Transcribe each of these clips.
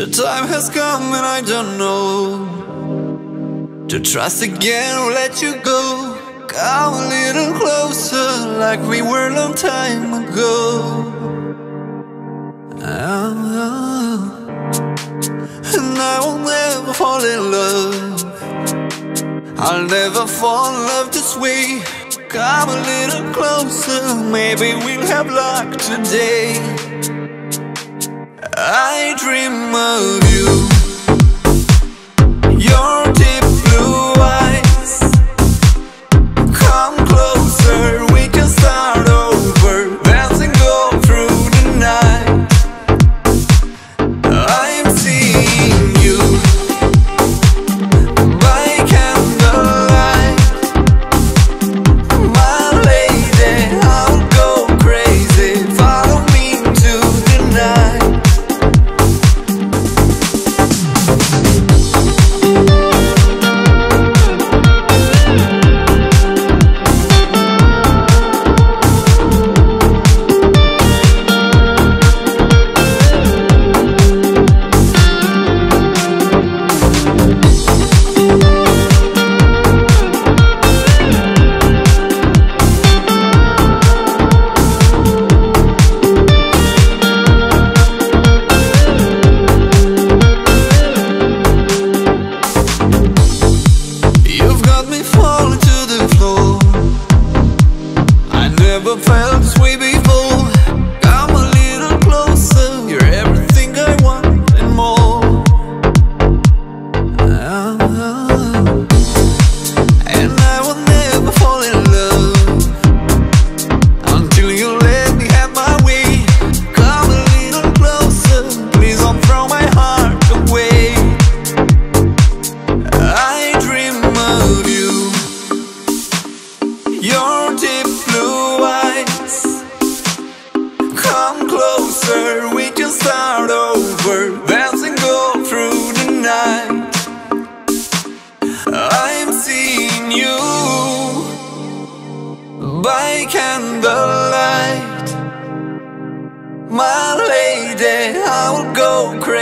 The time has come and I don't know. To trust again or let you go. Come a little closer like we were a long time ago. Ah, And I will never fall in love. I'll never fall in love this way. Come a little closer, maybe we'll have luck today I dream of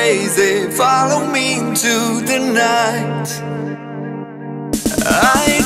crazy Follow me into the night. I